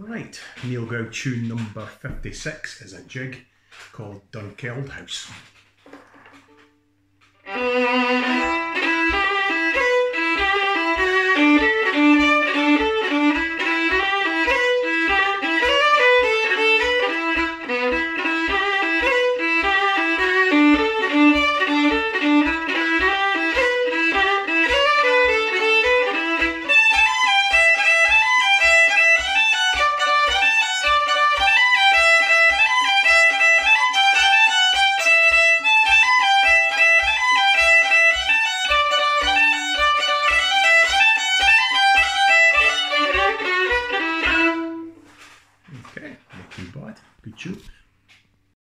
Right, Neil Gow tune number 56 is a jig called Dunkeld House. Okay, let me buy. Pichu.